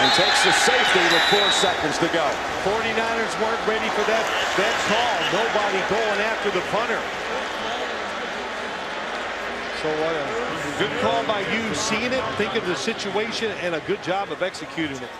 And takes the safety with four seconds to go. 49ers weren't ready for that, that call. Nobody going after the punter. So what a good call by you, seeing it, thinking of the situation, and a good job of executing it.